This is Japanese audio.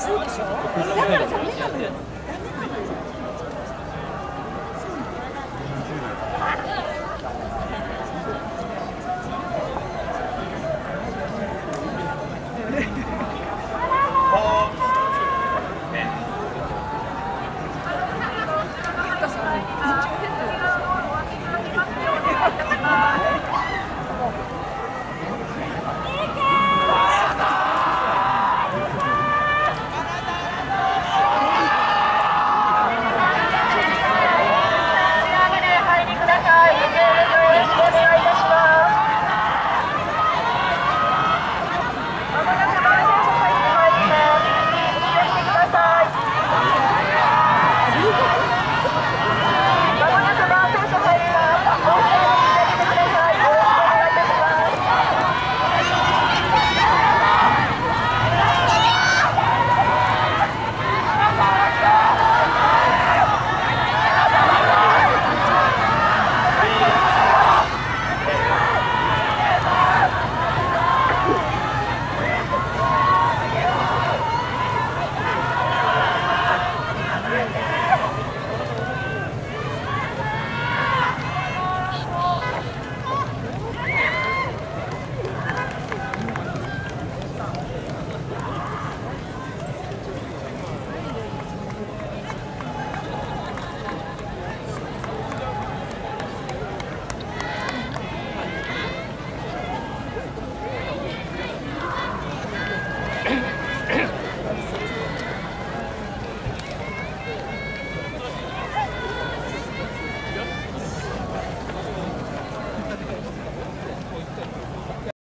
そうでしょ？だからダメなのよ